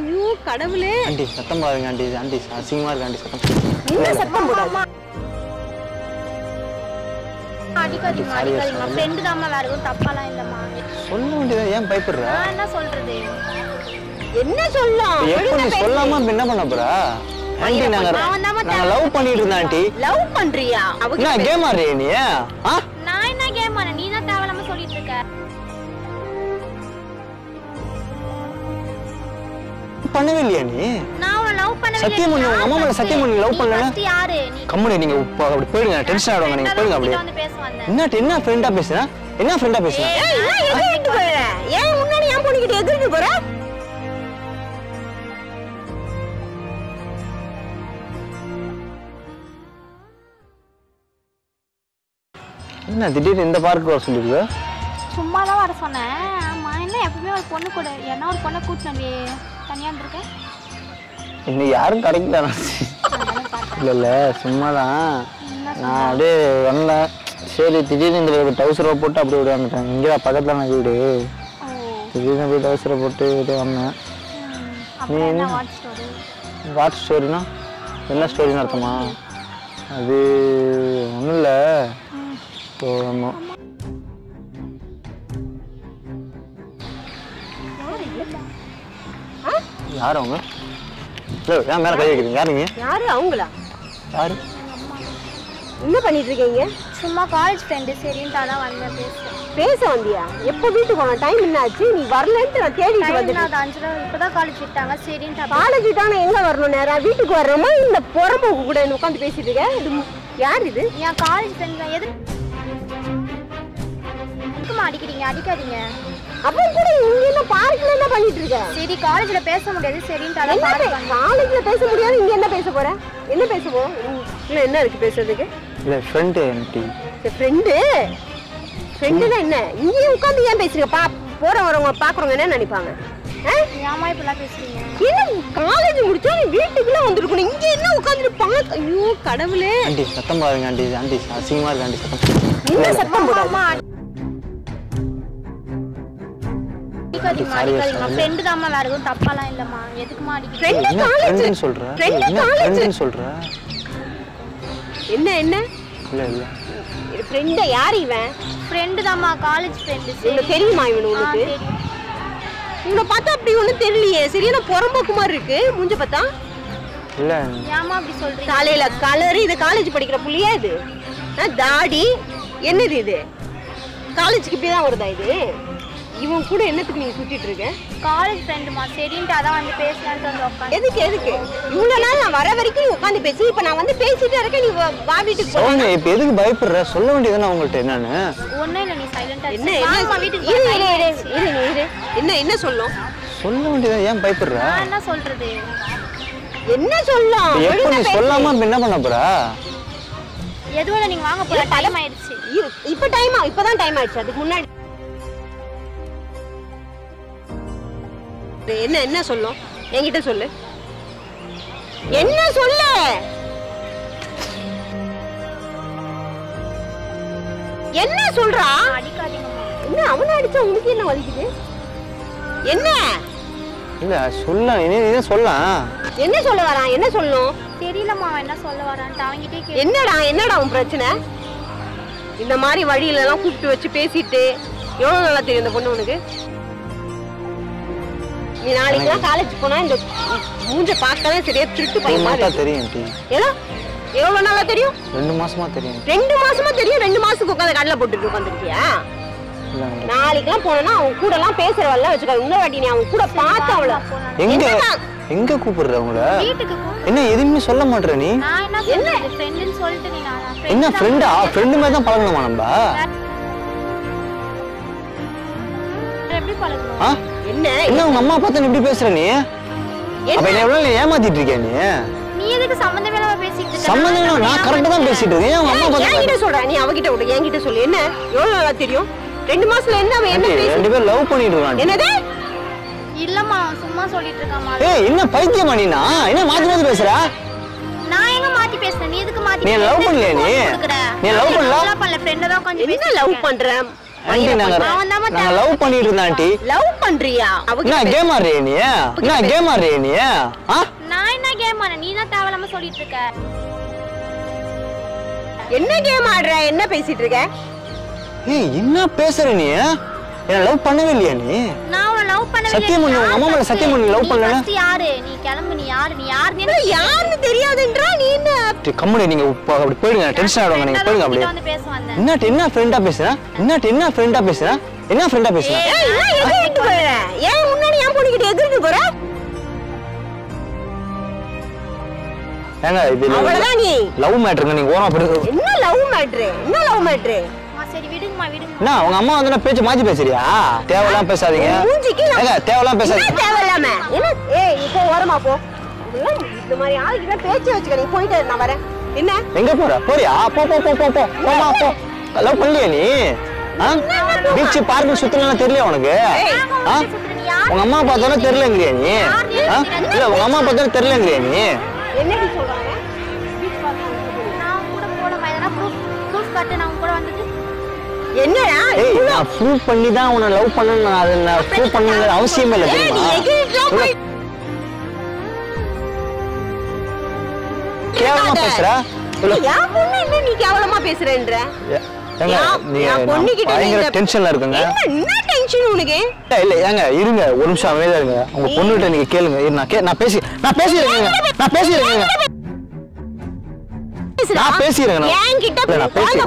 ஐயோ கடவுளே. ஆண்டி சத்தம் பாருங்க ஆண்டி ஆண்டி அசிங்கமா இருக்கு ஆண்டி சத்தம். என்ன சத்தம் போடாது அடிக்காதீங்க அடிக்காதீங்க. ஃப்ரெண்டு தான் எல்லாருக்கும் தப்பாலாம் இல்லம்மா. சொல்ல வேண்டியது ஏன் பயப்படுற? நான் என்ன சொல்றது? என்ன சொல்லும்? எப்ப நீ சொல்லாம என்ன பண்ண போற? ஆண்டி நாங்க லவ் பண்ணிட்டு இருந்தோம் ஆண்டி. லவ் பண்றியா? என்ன கேம் ஆடுறிய நீ? ஆ? பண்ணவே இல்லையா நீ? நான் லவ் பண்ணவே சத்தியம் பண்ணு, உங்க அம்மா மேல சத்தியம் பண்ணு, love பண்ணல? யாரு? கம்முனு நீங்க அப்படி போயிடுங்க டென்ஷன் ஆடுவாங்க நீங்க போயிடுங்க அப்படியே. என்ன என்ன ஃப்ரெண்டா பேசுற? என்ன ஃப்ரெண்டா பேசுற? ஏய், ஏன் எதிர்த்து போற ஏன் முன்னாடி ஏன் பொண்ணுகிட்ட எதிர்த்து போற? என்ன திடீர்னு இந்த பார்க்கு வர சொல்லிருக்கு? சும்மா தான் வர சொன்னேன். ஆமா என்ன எப்பவுமே ஒரு பொண்ணு கூட என்ன ஒரு பொண்ணை கூட்டிட்டு வந்து தனியா இருந்திருக்க இன்னைக்கு யாரும் கிடைக்கல. இல்ல இல்ல சும்மாதான் நான் அப்படியே வந்தேன் சரி திடீர்னு இந்த டவுசரை போட்டு அப்படியே விட வந்துட்டேன். இங்கே பக்கத்துல நான் வீடு. திடீர்னு போய் டவுசரை போட்டு அப்படியே வந்தேன். அப்புறம் என்ன வாட்ச் ஸ்டோரி வாட்ச் ஸ்டோரினா என்ன ஸ்டோரின்னு அர்த்தமா? அது ஒன்றும் இல்லை இப்போ நம்ம யார் அவங்க? இல்லை ஏன் மேலே கை வைக்கிறீங்க. யாருங்க? யாரு அவங்களா? யாரு? என்ன பண்ணிட்டு இருக்கீங்க சும்மா காலேஜ் ஃப்ரெண்டு சரின்ட்டு அதான் வந்தேன் பேசுறேன். பேச வந்தியா? எப்போ வீட்டுக்கு போன டைம் என்ன ஆச்சு நீ வரலன்ட்டு நான் தேடிட்டு வந்துட்டேன். அது அஞ்சு ரூபா இப்பதான் காலேஜ் விட்டாங்க சரின்ட்டு அப்படியே காலேஜ் விட்டான எங்க வரணும்? நேரா வீட்டுக்கு வர்றோமா இந்த புறம்போக்கு கூட உட்காந்து பேசிட்டு இருக்க? இது யார் இது? என் காலேஜ் ஃப்ரெண்ட் தான். எது அடிக்கிறீங்க? அடிக்காதீங்க. அப்போ கூட இங்க என்ன பார்க்ல என்ன பண்ணிட்டு இருக்க சரி காலேஜ்ல பேச முடியாது. சரின்ட்டு அதான் காலேஜ்ல பேச முடியாது. இங்க என்ன பேச போற? என்ன பேச போறோம் இல்ல என்ன இருக்கு பேசுறதுக்கு? இல்லை ஃப்ரெண்டு என்டி ஃப்ரெண்டு ஃப்ரெண்டுனா என்ன? இங்கேயே உட்காந்து ஏன் பேசுறீங்க? பா போற வரவங்க பாக்குறவங்க என்ன நினைப்பாங்க? ஏமா இப்பெல்லாம் பேசுறீங்க? என்ன காலேஜ் முடிச்சா நீ வீட்டுக்குள்ள வந்திருக்கணும். இங்க என்ன உட்காந்துட்டு பாக்க ஐயோ கடவுளே. ஆண்டி சத்தம் பாருங்க ஆண்டி. ஆண்டி அசிங்கமா இருக்கு ஆண்டி சத்தம். என்ன சத்தம் போடாது. அம்மா அடிக்காதீங்கம்மா அடிக்காதீங்கம்மா ஃப்ரெண்டு தான் எல்லாருக்கும் தப்பாலாம் இல்லம்மா. எதுக்குமா ஃப்ரெண்டு காலேஜ் சொல்ற? Friend என்ன சொல்ற? என்ன என்ன? இல்லை இல்லை. ஃப்ரெண்ட யார் இவன்? ஃப்ரெண்டு தாம்மா காலேஜ் ஃப்ரெண்டு உனக்கு தெரியுமா இவனு உனக்கு? இவனை பார்த்தா அப்படி ஒண்ணும் தெரியலையே. சரியான புறம்போக்கு மாதிரி இருக்கு? மூஞ்ச பார்த்தா? இல்லை. ஏமா அப்படி சொல்றீங்க? காலையில கலர் இது காலேஜ் படிக்கிற புள்ளியா இது? தாடி. என்னது இது? காலேஜுக்கு இப்படி தான் வருதா இது? இவன் கூட என்னத்துக்கு நீங்க சுத்திட்டு இருக்க? காலேஜ் ஃப்ரெண்டுமா சரின்ட்டு அதான் வந்து வந்து உட்காந்து. எதுக்கு எதுக்கு? இவ்வளவு நாள் நான் வர வரைக்கும் நீ உட்காந்து பேசி. இப்ப நான் வந்து பேசிட்டு இருக்கேன் நீ வா- வா வீட்டுக்கு போ சௌமியா இப்போ எதுக்கு பயப்படுற? சொல்ல வேண்டியதுதானே அவங்கள்ட்ட என்னன்னு? ஒன்றும் இல்லை நீ சைலண்டாக என்ன என்ன? வீட்டுக்கு இரு வா, இரு இரு. இரு நீ இரு என்ன என்ன சொல்லும்? சொல்ல வேண்டியது? ஏன் பயப்படுற? நான் என்ன சொல்றது? என்ன சொல்லும்? இப்ப எப்ப நீ. சொல்லாம என்ன பண்ண போற? எதுவும் நீங்கள் வாங்க போகிற டைம் ஆயிடுச்சு. இரு இப்ப டைம் இப்பதான் டைம் ஆயிடுச்சு. அதுக்கு முன்னாடி என்ன என்ன சொல்லும்? என்கிட்ட சொல்லு. என்ன சொல்லு? என்ன சொல்றா? என்ன அவனை அடிச்சா உனக்கு என்ன வலிக்குது? என்ன? இல்ல சொல்ல இனி நீ சொல்ல என்ன சொல்ல வரான்? என்ன சொல்லணும் தெரியலம்மா என்ன சொல்ல வரான்ட்டு அவங்கிட்டே என்னடா என்னடா உன் பிரச்சனை? இந்த மாதிரி வழியில எல்லாம் கூப்பிட்டு வச்சு பேசிட்டு எவ்வளவு நல்லா தெரியும் இந்த பொண்ணு உனக்கு? நாளைக்கெல்லாம் காலேஜ் போனா இந்த மூஞ்ச பார்க்கதான் சரியா திருட்டு பையன். தெரியும் ஏன்னா எவ்வளவு நாளா தெரியும்? ரெண்டு மாசமா தெரியும். ரெண்டு மாசமா தெரியும் ரெண்டு மாசத்துக்கு உட்காந்து கடலை போட்டுட்டு உட்காந்துருக்கியா. நாளைக்கெல்லாம் போனா அவன் கூட எல்லாம் பேசுறவல்ல வச்சுக்க. இன்னொரு வாட்டி நீ அவன் கூட பார்த்து அவள. எங்க? எங்க கூப்பிடுற உங்கள வீட்டுக்கு போ என்ன எதுவுமே சொல்ல மாட்ற நீ? நான் என்ன சொல்றது? ஃப்ரெண்டுன்னு சொல்லிட்டு நீ நான் friend என்ன ஃப்ரெண்டா ஃப்ரெண்டு மாதிரி தான் பழகணுமா நம்ம? எப்படி பழகணும் என்ன? என்ன உங்க அம்மா பார்த்து இப்படி பேசுற நீ? அப்ப என்ன? எவ்வளவு ஏமாத்திட்டு இருக்கியா நீ? நீ எதுக்கு சம்மந்தமே இல்லாம பேசிட்டு இருக்க? சம்மந்தம் இல்ல, நான் கரெக்டா தான் பேசிட்டு இருக்கேன். ஏன் உங்க அம்மா பார்த்து என்கிட்ட சொல்ற நீ அவகிட்ட விடு என்கிட்ட சொல்லு. என்ன? எவ்வளவு நாளா தெரியும்? ரெண்டு மாசத்துல என்ன அவன் என்ன பேசி ரெண்டு பேரும் லவ் பண்ணிட்டு இருக்கான் என்னது? இல்லம்மா சும்மா சொல்லிட்டு இருக்காமா ஏய் என்ன பைத்தியமா நீனா? என்ன மாத்தி மாத்தி பேசுற? நான் எங்க மாத்தி பேசுறேன்? நீ எதுக்கு மாத்தி நீ love பண்ணலையா நீ? நீ நான் பண்ணல? பண்ணல ஃப்ரெண்ட தான் கொஞ்சம் என்ன லவ் பண்ற ஆண்டி நாங்க அவன் தாம்மா நாங்க லவ் பண்ணிட்டு இருந்தோம் ஆண்டி. லவ் பண்றியா? என்ன கேம் ஆடுறிய நீ? என்ன கேம் ஆடுறிய நீ? ஆ? நான் என்ன கேம் ஆன நீ தான் சொல்லிட்டு இருக்க. என்ன கேம் ஆடுற? என்ன பேசிட்டு இருக்க? ஏய் என்ன பேசுற நீ? என்ன லவ் பண்ணவே இல்லையா நீ? நான் உன்னை லவ் பண்ணவே சத்தியம் பண்ணு, உங்க அம்மா மேல சத்தியம் பண்ணு, love பண்ணலனா? யாரு? நீ கிளம்பு நீ யாரு? நீ யாருன்னு தெரியாதுன்றா நீ என்ன? டி, கம்முனு நீங்க அப்படி போயிடுங்க. டென்ஷன் ஆயிடுவாங்க நீங்க போயிடுங்க அப்படியே. வந்து பேச வந்தேன். என்ன என்ன ஃப்ரெண்டா பேசுறேன் என்ன என்ன ஃப்ரெண்டா பேசுறேன் என்ன ஃப்ரெண்டா ஏய், என்ன போற? ஏன் முன்னாடி ஏன் எகிரிட்டு போற? ஏங்க இது அவ்வளவுதான் நீ. லவ் மேட்டருங்க நீங்க ஓரமா போயிடு என்ன லவ் மேட்ரு என்ன லவ் மேட்ரு என்ன உங்க அம்மா வந்து என்ன பேச்சு மாத்தி பேசுறியா? தேவையெல்லாம் பேசாதீங்க. மூஞ்சிக்கு நான் ஏங்க தேவையெல்லாம் என்ன பேசாதீங்க. தேவையில்லாம? என்ன? ஏய் இப்போ ஓரமா போ. இந்த மாதிரி ஆளுகிட்ட பேச்சு வச்சுக்க நீ போயிட்டு நான் வரேன். என்ன? எங்க போற? போறியா? போ போ போ போ போ. போமா போ. லவ் பண்ணலையா நீ? பீச் பார்க்கு சுத்தலாம் தெரியல உனக்கு? ஆ? உங்க அம்மா பார்த்தாலே தெரியலங்கிறியா நீ? இல்ல உங்க அம்மா பார்த்தாலே தெரியலங்கிறியா நீ? என்னடி சொல்றாங்க? என்னடா? நான் ப்ரூவ் பண்ணி தான் உன்னை லவ் பண்ணணும் அதை நான் ப்ரூவ் பண்ணணுங்கிற அவசியமே இல்லை தெரியுமா? கேவலமா பேசுற? என் பொண்ணு என்ன நீ கேவலமா பேசுறேன்ற? இருங்க ஒரு நிமிஷம் அமைதியா இருங்க. உங்க பொண்ணுகிட்ட நீங்க கேளுங்க. நான் பேசி நான் பேசியிருக்கேங்க நான் பேசியிருக்கேங்க பேசுடா. நான் பேசிடுறேன். என்கிட்ட.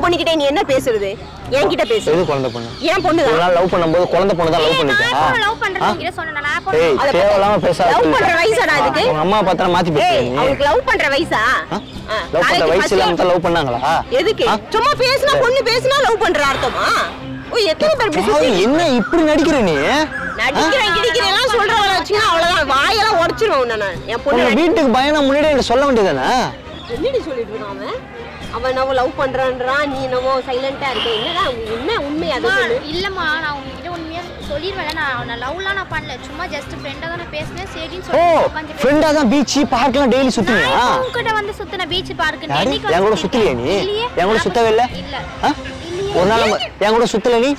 பொண்ணுகிட்ட நீ என்ன பேசுறது? என்கிட்ட பேசு. எது குழந்தை பொண்ணு? என் பொண்ணு ஒரு நாள் லவ் பண்ணும்போது குழந்தை பொண்ணு தான் லவ் நான் பண்ணிட்டா எப்போ லவ் உங்ககிட்ட சொன்னேன். நான் ஏய் அதை தேவையில்லாம பேசாத சொல்லு. பண்ற வயசாடா இதுக்கு? உங்க அம்மா பார்த்தா மாத்தி ஏய் பேசுறீங்க அவளுக்கு லவ் பண்ற வயசா? லவ் பண்ற நாளைக்கு வயசு first இல்லாம தான் லவ் பண்ணாங்களா எதுக்கு? சும்மா பேசினா பொண்ணு பேசினா லவ் பண்ற அர்த்தமா? ஓ எத்தனை பேர் இப்படி என்ன இப்படி நடிக்கிற நீ? நடிக்கிறேன் கிடிக்கிறேன் சொல்றவள வச்சுன்னா அவ்வளவுதான். வாயெல்லாம் உடைச்சிருவேன் நான். என் பொண்ணு வீட்டுக்கு பயணம் முன்னாடி சொல்ல வேண்டியதானே என்னடி சொல்லிட்டு இருக்கான் அவன்? அவன் என்னவோ லவ் பண்றான்றான் நீ என்னவோ சைலண்டா இருக்க. என்னடா என்ன உண்மை அதை இல்லம்மா நான் உங்ககிட்ட உண்மையா சொல்லிடுவேன் நான் அவனை லவ்லாம் நான் பண்ணல. சும்மா ஜஸ்ட் ஃப்ரெண்டா தானே பேசினேன். சரின்னு ஓ சொல்லி உட்காந்து ஃப்ரெண்டா தான் பீச் பார்க்லாம் டெய்லி சுத்துனியா உங்ககிட்ட வந்து சுத்தின பீச் பார்க்கு யாரு? என் கூட சுத்தலையா நீ? என் கூட சுத்தவே இல்ல? இல்ல? ஒரு நாள் நம்ம என் கூட சுத்தல நீ?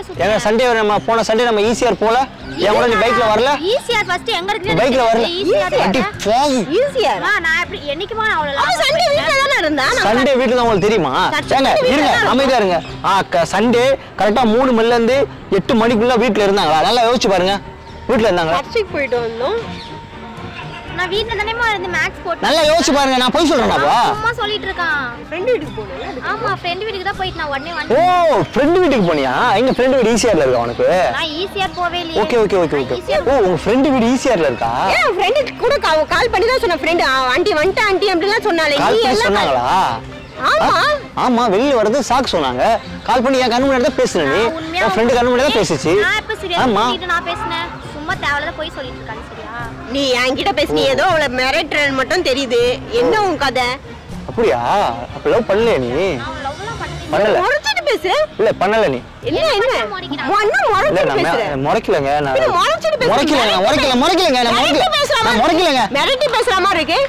சுத்தினேன் சண்டே நம்ம போன சண்டே நம்ம ஈஸியார் போல. என் கூட நீ பைக்ல வரல? ஈஸியார் ஃபர்ஸ்ட் எங்க இருக்கு பைக்ல வரல. ஈஸியார் அடி பாவி ஈஸியா நான் எப்படி என்னைக்குமா அவன் சண்டே வீட்டுல தானே இருந்தான் நான் சண்டே வீட்டுல தான் உங்களுக்கு தெரியுமா? ஏங்க இருங்க அமைதியா இருங்க. ஆ க- சண்டே கரெக்டா மூணு மணில இருந்து எட்டு மணிக்குள்ள வீட்டுல இருந்தாங்களா? நல்லா யோசிச்சு பாருங்க. வீட்டுல இருந்தாங்களா? சர்ச்சுக்கு போயிட்டு வந்தோம். நான் வீட்ல தானேமா இருந்து மேக்ஸ் போட்டு நல்லா யோசிச்சு பாருங்க நான் போய் சொல்றேனாப்பா சும்மா சொல்லிட்டு இருக்கான் ஃப்ரெண்டு வீட்டுக்கு அதுக்கு? ஆமா ஃப்ரெண்ட் வீட்டுக்கு தான் போயிட்டு நான் உடனே ஓ வந்து ஃப்ரெண்டு வீட்டுக்கு போனியா? எங்க ஃப்ரெண்டு வீடு ஈஸியார்ல இருக்கா உனக்கு? நான் ஈஸியார் போவே இல்லையே. ஓகே ஓகே ஓகே ஓகே ஓ உங்க ஃப்ரெண்டு வீடு ஈஸியார்ல இருக்கா? ஏன் ஃப்ரெண்டு கூட கால் பண்ணி தான் சொன்ன ஃப்ரெண்டு ஆண்டி வந்துட்டா ஆண்டி அப்படிலாம் சொன்னாலே. நீ எல்லாம் சொன்னாங்களா? ஆமா. ஆமா வெளியில வரது சாக்கு சொன்னாங்க. கால் பண்ணி என் கண்ணு முன்னாடி தான் பேசுன நீ உன் ஃப்ரெண்டு கண்ணு முன்னாடி தான் பேசுச்சு. நான் எப்ப சரியா ஆமா. நான் பேசினேன்? சும்மா தேவையில்லாத போய் சொல்லிட்டு இருக்காங்க. நீ என்கிட்ட பேசி நீ ஏதோ அவளை மிரட்டுறன்னு மட்டும் தெரியுது. என்ன உன் கதை? அப்படியா? அப்ப லவ் பண்ணலையா நீ? பண்ணல. முறைச்சிட்டு பேசு. இல்ல பண்ணல நீ. என்ன என்ன இல்ல முறைச்சிட்டு பேசுற முறைக்கலங்க நான் முறைச்சிட்டு பேசுற. முறைக்கலங்க நான் முறைக்கல முறைக்கலங்க நான் முறைக்கல. நான் முறைக்கலங்க. மிரட்டி பேசுற மாதிரி இருக்கு.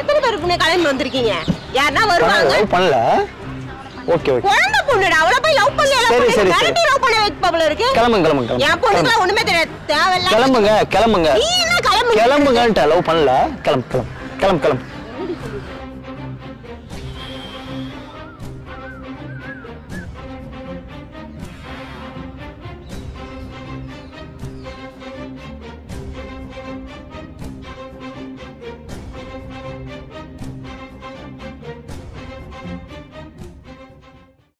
எத்தனை பேர் புண்ணே கிளம்பி வந்திருக்கீங்க யாருன்னா வருவாங்க? பண்ணல. ஓகே ஓகே குழந்தை பொண்ணுடா அவளை போய் லவ் பண்ணி சரி, சரி. மிரட்டி லவ் பண்ண வைப்பவள இருக்கு. கிளம்புங்க கிளம்புங்க என் கிளம்புங்க பொண்ணுக்குலாம் ஒண்ணுமே தெரியாது தேவையில்ல. கிளம்புங்க கிளம்புங்க. நீ என்ன கிளம்பு? கிளம்புங்கன்ட்டு லவ் பண்ணல. கிளம்பு கிளம்பு கிளம்பு கிளம்பு.